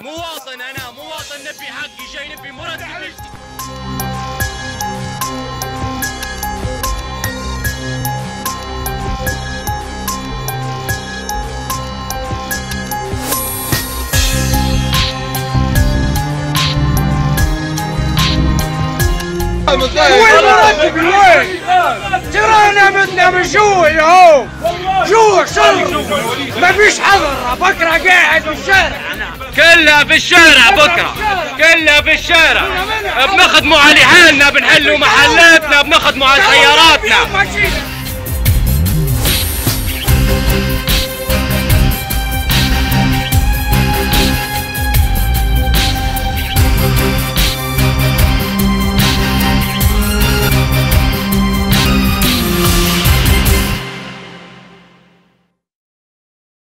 مواطن أنا مواطن نبي حقي جاي نبي مرتب وين مرتب وين؟ ترانا متنا من جوع اهو جوع شر. ما فيش حضر. بكره قاعد في الشارع. كلها في الشارع بكرة. كلها في الشارع. بنخدموا على حالنا بنحلوا محلاتنا بنخدموا على سياراتنا